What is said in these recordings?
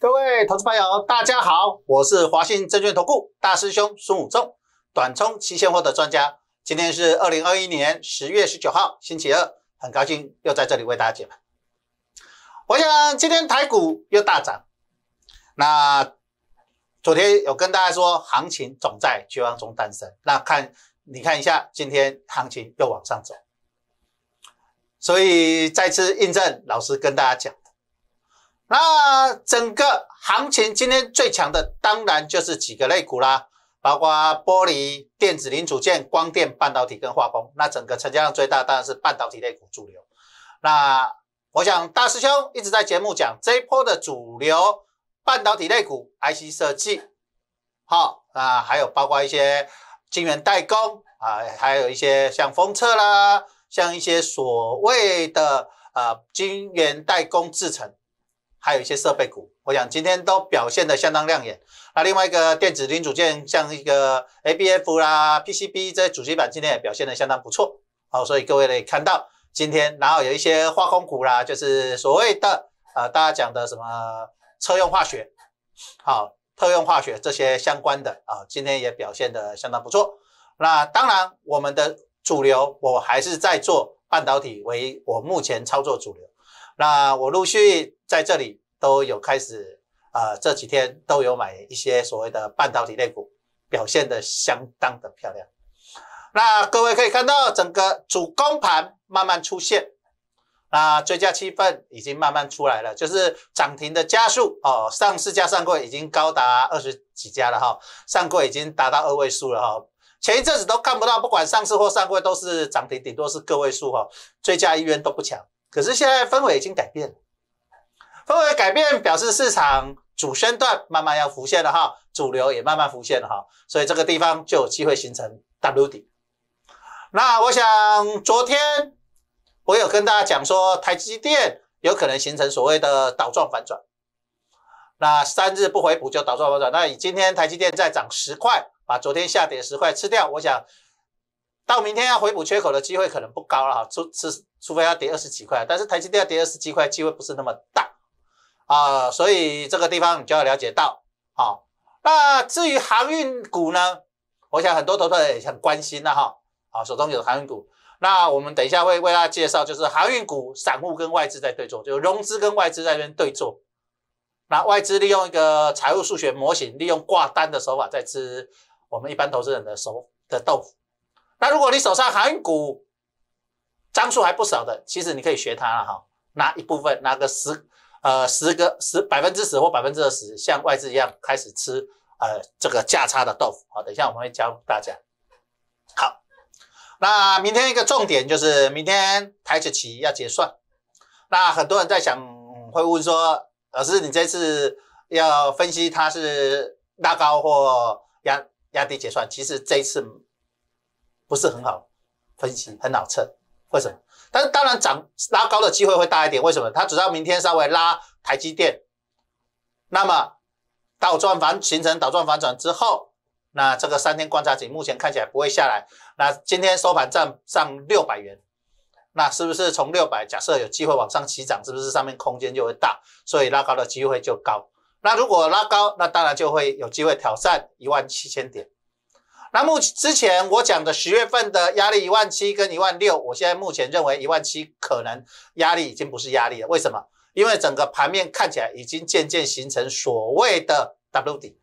各位投资朋友，大家好，我是华信证券投顾大师兄孙武仲，短冲期现货的专家。今天是二零二一年十月十九号，星期二，很高兴又在这里为大家解盘。我想今天台股又大涨，那昨天有跟大家说，行情总在绝望中诞生。那看你看一下，今天行情又往上走，所以再次印证老师跟大家讲。那整个行情今天最强的，当然就是几个类股啦，包括玻璃、电子零组件、光电、半导体跟化工。那整个成交量最大当然是半导体类股主流。那我想大师兄一直在节目讲，这一波的主流半导体类股、IC 设计，好啊，还有包括一些晶圆代工啊，还有一些像封测啦，像一些所谓的呃晶圆代工制成。还有一些设备股，我想今天都表现的相当亮眼。那另外一个电子零组件，像一个 ABF 啦、PCB 这些主机板，今天也表现的相当不错。好，所以各位可以看到今天，然后有一些化工股啦，就是所谓的呃大家讲的什么车用化学，好，特用化学这些相关的啊，今天也表现的相当不错。那当然，我们的主流我还是在做半导体为我目前操作主流。那我陆续在这里都有开始，呃，这几天都有买一些所谓的半导体类股，表现的相当的漂亮。那各位可以看到，整个主攻盘慢慢出现，那追加气氛已经慢慢出来了，就是涨停的加速哦，上市加上柜已经高达二十几家了哈，上柜已经达到二位数了哈。前一阵子都看不到，不管上市或上柜都是涨停，顶多是个位数哈，追加意愿都不强。可是现在氛围已经改变了，氛围改变表示市场主升段慢慢要浮现了哈，主流也慢慢浮现了哈，所以这个地方就有机会形成 W 底。那我想昨天我有跟大家讲说，台积电有可能形成所谓的倒状反转，那三日不回补就倒状反转。那以今天台积电再涨十块，把昨天下跌十块吃掉，我想。到明天要回补缺口的机会可能不高了哈，除除除非要跌二十几块，但是台积电要跌二十几块机会不是那么大啊，所以这个地方你就要了解到好。那至于航运股呢，我想很多投资者也很关心的哈，啊手中有航运股，那我们等一下会为大家介绍，就是航运股散户跟外资在对做，就融资跟外资在那边对做，那外资利用一个财务数学模型，利用挂单的手法在吃我们一般投资人的手的豆腐。那如果你手上航运股张数还不少的，其实你可以学它了哈，拿一部分拿个十呃十个十百分之十或百分之二十，像外资一样开始吃呃这个价差的豆腐。好，等一下我们会教大家。好，那明天一个重点就是明天台指期要结算，那很多人在想会问说，老师你这次要分析它是拉高或压压低结算，其实这一次。不是很好分析，很好测，为什么？但是当然涨拉高的机会会大一点，为什么？它只要明天稍微拉台积电，那么倒转反形成倒转反转之后，那这个三天观察期目前看起来不会下来。那今天收盘站上六百元，那是不是从六百假设有机会往上起涨，是不是上面空间就会大，所以拉高的机会就高？那如果拉高，那当然就会有机会挑战一万七千点。那目之前我讲的十月份的压力一万七跟一万六，我现在目前认为一万七可能压力已经不是压力了。为什么？因为整个盘面看起来已经渐渐形成所谓的 W 底。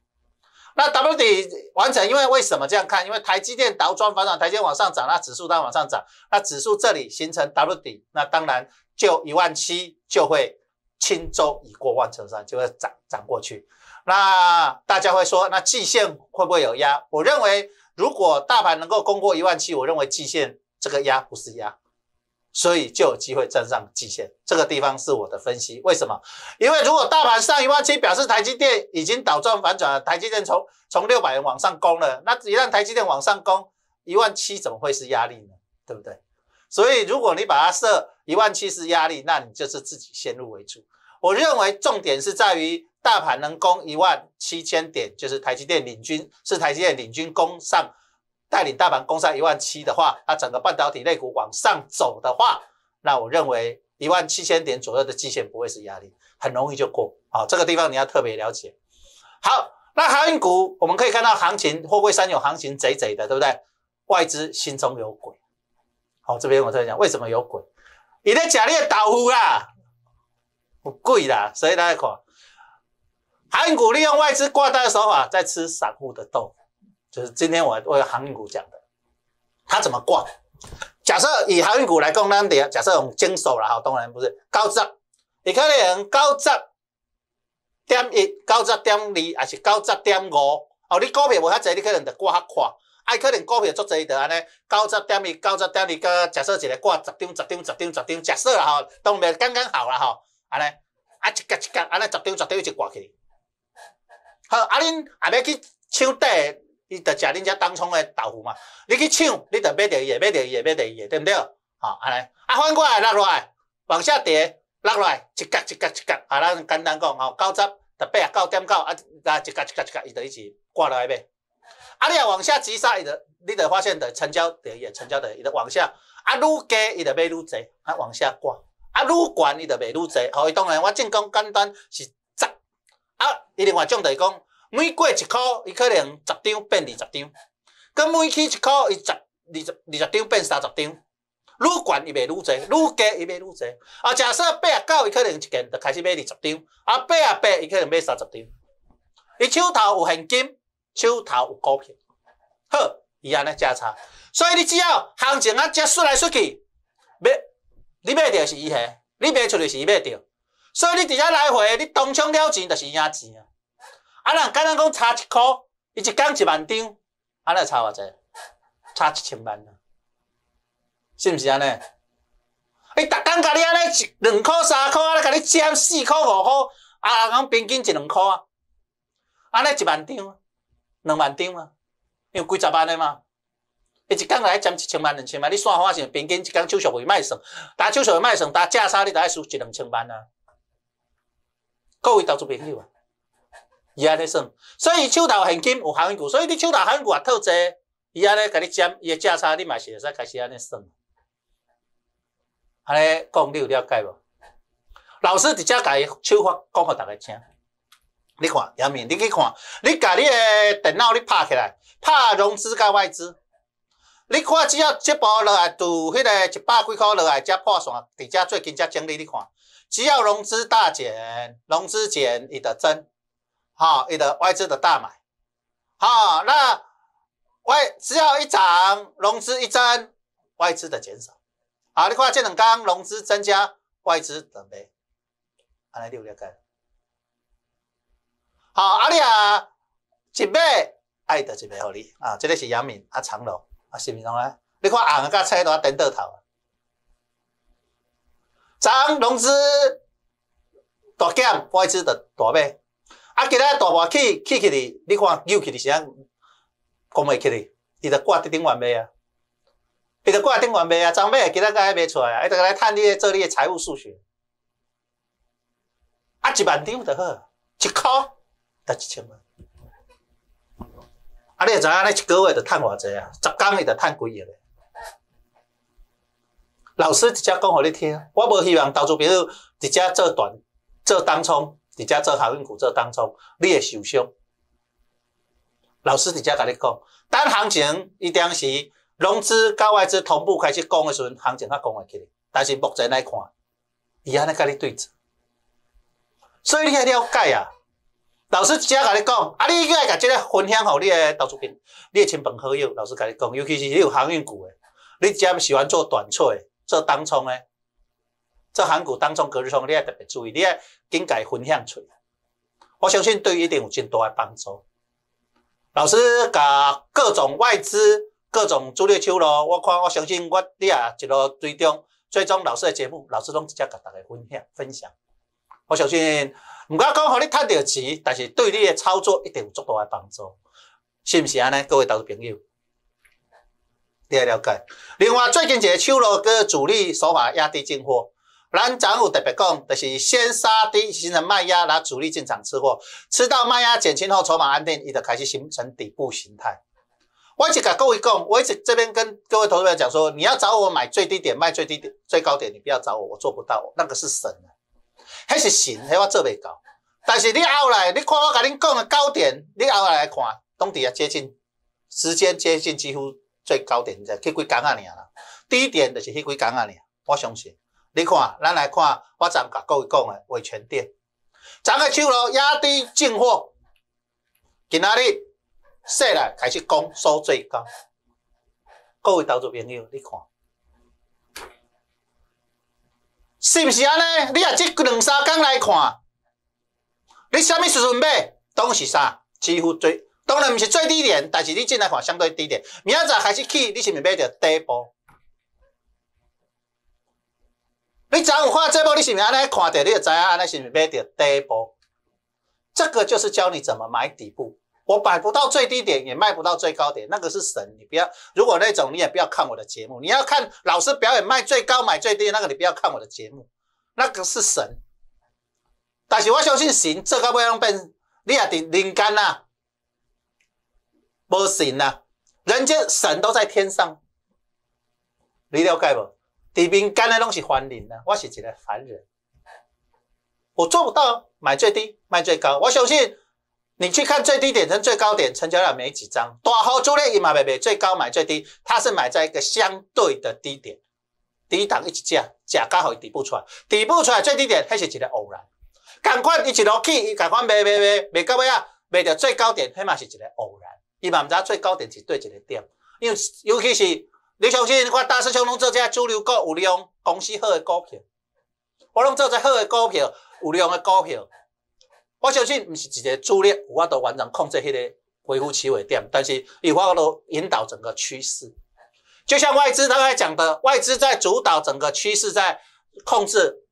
那 W 底完成，因为为什么这样看？因为台积电倒装反转，台积电往上涨，那指数当然往上涨，那指数这里形成 W 底，那当然就一万七就会轻舟已过万重山，就会涨涨过去。那大家会说，那季线会不会有压？我认为，如果大盘能够攻过一万七，我认为季线这个压不是压，所以就有机会站上季线。这个地方是我的分析。为什么？因为如果大盘上一万七，表示台积电已经倒转反转了，台积电从从六百元往上攻了。那一旦台积电往上攻，一万七怎么会是压力呢？对不对？所以如果你把它设一万七是压力，那你就是自己先入为主。我认为重点是在于。大盘能攻一万七千点，就是台积电领军，是台积电领军攻上，带领大盘攻上一万七的话，它整个半导体类股往上走的话，那我认为一万七千点左右的季线不会是压力，很容易就过。好，这个地方你要特别了解。好，那航运股我们可以看到行情货柜三有行情贼贼的，对不对？外资心中有鬼。好，这边我再讲为什么有鬼，你的假列倒呼啦，不贵啦，所以大家看，航运股利用外资挂单的手法在吃散户的豆腐，就是今天我为航运股讲的，它怎么挂？假设以航运股来讲，咱底假设用经手了哈，当然不是高十，你可能高十点一、高十点二，还是高十点五？哦，你股票无遐济，你可能得挂较快。啊，可能股票足济的安尼，高十点一、高十点二，个假设一个挂十张、十张、十张、十张，假设啦吼，当然刚刚好啦吼，安尼啊一格一格，安尼十张、十张一直挂起。好，啊恁啊要去抢底。伊着食恁遮当冲的豆腐嘛？你去抢，你着买着伊，买着伊，买着伊，对不对？好，安尼啊，反过来落落来，往下跌，落落来，一格一格一格，啊，咱简单讲，吼，九十十八啊，九点九啊，啊，一格一格一格，伊就一直挂落来买。啊，你若往下急杀，伊着，你着发现的成交点也成交的，伊着往下，啊，愈低伊着买愈济，啊，往下挂，啊，愈悬伊着卖愈济。好，伊当然我正讲简单是，伊另外种就是讲。每过一箍，伊可能十张变二十张；，佮每起一箍，伊十二十二十张变三十张。愈悬伊卖愈济，愈低伊卖愈济。啊，假设八啊九，伊可能一件就开始买二十张；，啊，八啊八，伊可能买三十张。伊手头有现金，手头有股票，好，伊安尼价差。所以你只要行情啊，只说来说去，买你买着是伊下，你卖出去是伊买着。所以你伫遮来回，你当冲了钱，就是赢钱啊。啊，人敢若讲差一箍，伊一工一万张，安尼差偌济？差一千万啊，是毋是安尼？伊逐工甲你安尼一两箍三箍，安尼甲你减四箍五箍，啊，讲平均一两箍啊，安尼一万张，两万张啊，因为几十万的嘛，伊一工来减一千万两千万，你算法是平均一工手续费卖算，打手续费卖算，打价差你就爱输一两千万啊，各位投资朋友啊。伊安尼算，所以手头现金有航运股，所以你手头航运股也透济，伊安尼甲你减伊诶价差，你嘛是会使开始安尼算。安尼讲你有了解无？老师直接甲伊手法讲互大家听。你看，杨明，你去看，你甲你诶电脑你拍起来，拍融资甲外资，你看只要这步落来，拄迄个一百几箍落来，才破线，伫遮最近才整理，你看，只要融资大减，融资减，伊就增。好，你的外资的大买，好，那外只要一涨，融资一增，外资的减少。好，你看这两刚融资增加，外资准备，安尼你有了解？好，阿丽啊，一买爱的一买互你啊，这个是杨明啊，长隆啊，是毋是讲咧？你看红甲青都顶倒头啊，涨融资大减，外资的大买。啊！今日大盘起起起哩，你看扭起哩是安讲袂起哩，伊着挂伫顶完袂啊？伊着挂顶完袂啊？昨尾今日个还袂出来啊？伊着来趁你做你财务数学。啊，一万张就好，一箍得一千万。啊，你会知影咧？一个月着趁偌济啊？十工伊着趁几亿咧？老师直接讲互你听，我无希望投资朋友直接做短做当冲。伫遮做航运股做当中，你会受伤。老师直接甲你讲，等行情一定是融资甲外资同步开始讲诶时阵，行情才讲会起。但是目前来看，伊安尼甲你对峙，所以你要了解啊。老师直接甲你讲，啊，你应该甲即个分享互你诶投资朋友、你诶亲朋好友。老师甲你讲，尤其是你有航运股诶，你遮喜欢做短错诶，做当冲诶。做航股当中隔日冲，你要特别注意，你要紧改分享出来。我相信对一定有真多的帮助。老师甲各种外资、各种主力手咯，我看我相信我你也一路追踪，追踪老师的节目，老师拢直接甲大家分享分享。我相信，唔敢讲互你赚到钱，但是对你的操作一定有足大的帮助，是毋是安尼？各位投资朋友，你要了解。另外，最近一个手路个主力手法压低进货。咱涨有特别讲，就是先杀低形成卖压，然后主力进场吃货，吃到卖压减轻后，筹码安定，伊就开始形成底部形态。我一直跟各位讲，我一直这边跟各位投资者讲说，你要找我买最低点卖最低点最高点，你不要找我，我做不到，那个是神，还是神，还我做未到。但是你后来，你看我甲你讲的高点，你后来来看，当伫啊接近时间接近几乎最高点，在去几工啊尔啦，低点就是迄几工啊尔，我相信。你看，咱来看，我昨甲各位讲的维权店，昨个手路压低进货，今仔日。说来开始讲收最高，各位投资朋友，你看，是不是安尼？你啊，即两三天来看，你啥物时阵买，都是啥？几乎最，当然毋是最低点，但是你进来看相对低点。明仔载开始起，你是毋是买着底部？你昨有看这波，你是毋是安尼看着，你就知影安尼是毋是买着底部？这个就是教你怎么买底部。我买不到最低点，也卖不到最高点，那个是神。你不要，如果那种你也不要看我的节目。你要看老师表演卖最高买最低，那个你不要看我的节目，那个是神。但是我相信神，这个不要变，你也得灵感呐，不行呐。人家神都在天上，你了解不？地民间的东西凡人呐，我是一个凡人，我做不到买最低卖最高。我相信。你去看最低点跟最高点，成交量没几张。大号主力一买买买，最高买最低，它是买在一个相对的低点，低档一直价，价刚好底部出来，底部出来最低点，还是一个偶然。赶快一直落去，赶快买买买，买到尾啊，买到最高点，起码是一个偶然。伊嘛唔知最高点是对一个点，因为尤其是你相信我大师兄拢做这主流股有量公司好的股票，我拢做这好的股票，有量的股票。我相信不是一个主力，我都完全控制迄个微乎其微点，但是有法都引导整个趋势。就像外资刚才讲的，外资在主导整个趋势，在控制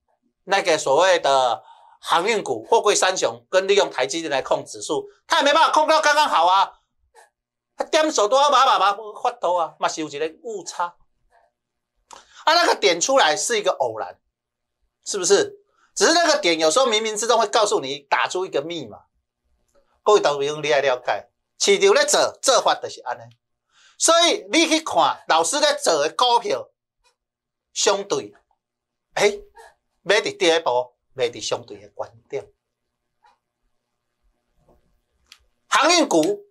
那个所谓的航运股、货柜三雄，跟利用台积电来控指数，他也没办法控到刚刚好啊。他点手都要把把把发头啊，嘛是有一个误差。啊，那个点出来是一个偶然，是不是？只是那个点有时候冥冥之中会告诉你打出一个密码，各位投资用你爱了解，市场咧做做法就是安尼，所以你去看老师咧做的股票，相对，哎，买伫第一步，买伫相对的观点，航运股，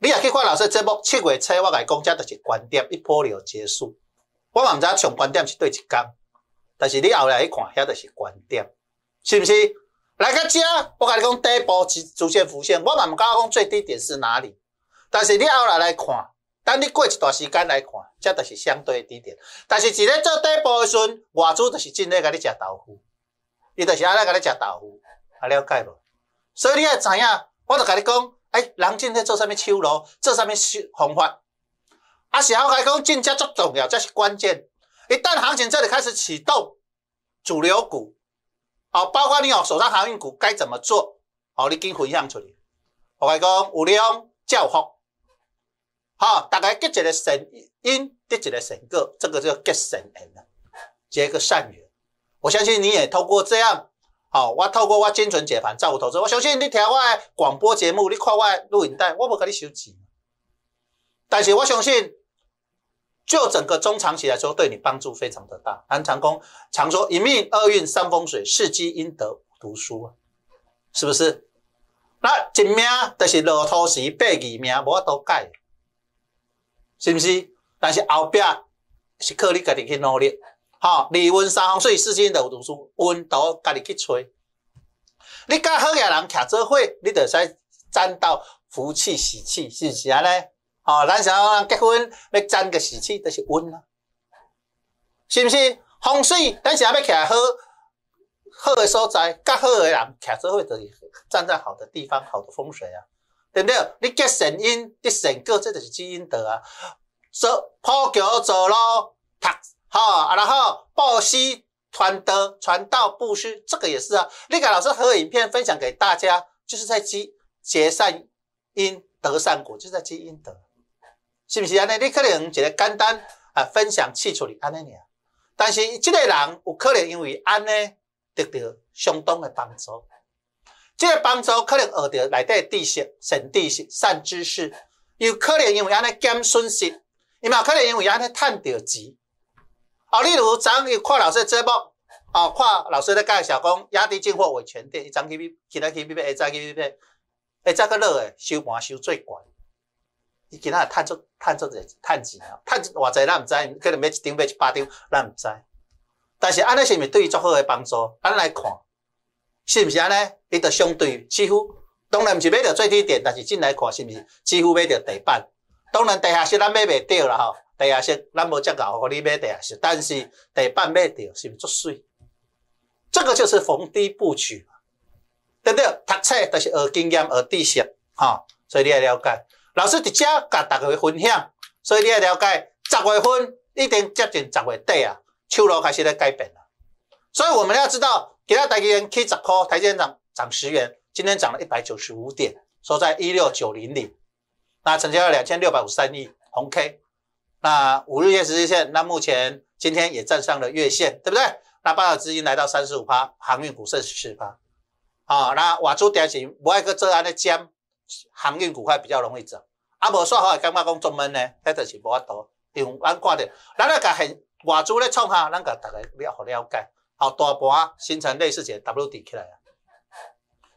你也去看老师节目七月初我来讲，这就是观点一波流结束，我嘛毋知上观点是对一天，但是你后来一看，遐就是观点。是不是？来个家，我跟你讲，第一步逐逐渐浮现。我嘛唔敢讲最低点是哪里，但是你后来来看，等你过一段时间来看，这就是相对的低点。但是一个做底部的时阵，外资就是进来甲你食豆腐，伊就是安尼甲你食豆腐，啊了解无？所以你要知影，我就甲你讲，哎，人进在做啥物手路，做啥物方法？啊，时候来讲，进价足重要，这是关键。一旦行情这里开始启动，主流股。好，包括你哦，手上航运股该怎么做？好，你跟分享出来。我讲有量较好，好，大概结一个善因，结一个善果，这个叫结善缘啊，结个善缘。我相信你也透过这样，好，我透过我精准解盘照顾投资。我相信你听我广播节目，你看我录影带，我不跟你收钱，但是我相信。就整个中长期来说，对你帮助非常的大。韩长工常说一命二运三风水，四积阴德五读书啊，是不是？那一命就是落土时八二命，无法度改，是不是？但是后壁是靠你家己去努力。好，二运三风水，四积阴德五读书，运都家己去吹。你甲好嘅人徛做伙，你就使沾到福气喜气，是不是安尼？哦，咱想结婚要占个喜气，就是运啊，是不是？风水，咱想要徛好好的所在，甲好的人徛做伙，就站在好的地方，好的风水啊，对不对？你结善因，得善果，这就是积阴德啊。走破桥走路，读好，然后布施传德，传道布施，这个也是啊。你给老师合影片分享给大家，就是在积结善因得善果，就是在积阴德。是不是安尼？你可能一个简单啊分享气出嚟安尼尔，但是这个人有可能因为安尼得到相当的帮助。这个帮助可能学到内底知识、善知识、善知识，有可能因为安尼减损失，伊嘛可能因为安尼赚到钱。哦，例如昨日看老师节目，哦，看老师咧介绍讲压低进货维权店，伊昨去比，今日去比，下早去比，下早个落诶，收盘收最悬。伊今仔趁足趁足者趁钱啊，趁偌济咱毋知，可能买一张买一百张，咱毋知。但是安尼是毋是对伊足好诶帮助？咱来看，是毋是安尼？伊着相对似乎，当然毋是买着最低点，但是进来看是毋是几乎买着地板？当然地下室咱买袂着啦吼，地下室咱无遮够，互你买地下室，但是地板买着是毋足水？这个就是逢低布局，对不对？读册就是学经验、学知识，吼，所以你要了解。老师直接甲大家分享，所以你要了解，十月份一定接近十月底啊，秋路开始在改变了。所以我们要知道，其他台积电 K 十块，台积电涨涨十元，今天涨了一百九十五点，收在一六九零零，那成交了两千六百五十三亿红 K。那五日线、十日线，那目前今天也站上了月线，对不对？那半导资金来到三十五趴，航运股剩十趴。啊，那外资点是不爱个做安尼减。航运股块比较容易涨，啊无说好感觉讲中闷呢，迄就是无法度，因为咱看着，咱咧甲现外资咧创哈，咱甲大家了好了解，好大盘形成类似一个 W 底起来啊，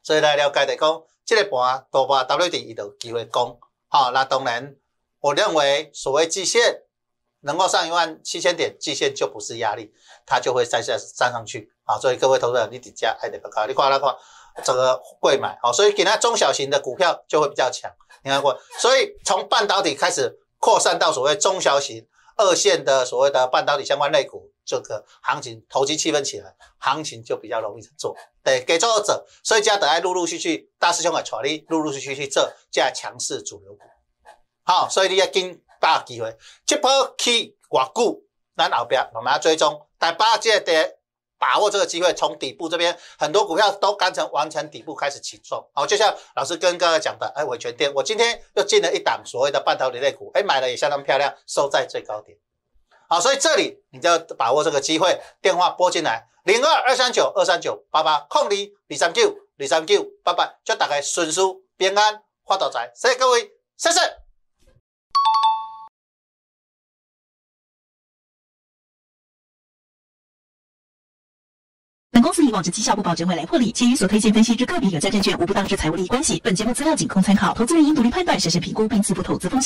所以来了解的讲，这个盘大盘 W 底伊就机会攻，好，那当然，我认为所谓季线能够上一万七千点，季线就不是压力，它就会再下站上去，啊，所以各位投资者你底价爱得个高，你看那看。这个贵买好，所以给它中小型的股票就会比较强。你看过，所以从半导体开始扩散到所谓中小型二线的所谓的半导体相关类股，这个行情投机气氛起来，行情就比较容易做。对，给做者，所以加等来陆陆续续大师兄来传力，陆陆续续去做加强势主流股。好，所以你要跟把握机会，这波去寡股，咱后边慢慢追踪，但把这的。把握这个机会，从底部这边很多股票都刚成完成底部开始起重，好，就像老师跟刚刚讲的，哎，伟全电，我今天又进了一档所谓的半导体类股，哎，买了也相当漂亮，收在最高点，好，所以这里你就要把握这个机会，电话拨进来，零二二三九二三九八八空零二三九二三九八八，祝大家顺顺平安发大财，谢谢各位，谢谢。公司以往之绩效不保证未来获利，且与所推荐分析之个别有价证券无不当之财务利益关系。本节目资料仅供参考，投资人应独立判断、审慎评估并自负投资风险。